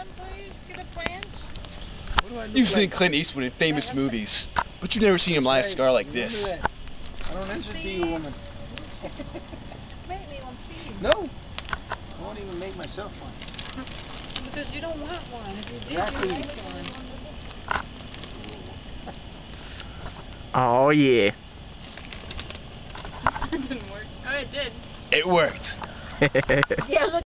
one, please? Get a branch? You've seen like? Clint Eastwood in famous movies, but you've never seen him live scar like this. I don't answer to you, woman. Make me one, please. No. I won't even make myself one. Because you don't want one. If you did, Exactly. you'd make one. Oh yeah. It didn't work. Oh, it did. It worked. Yeah, look.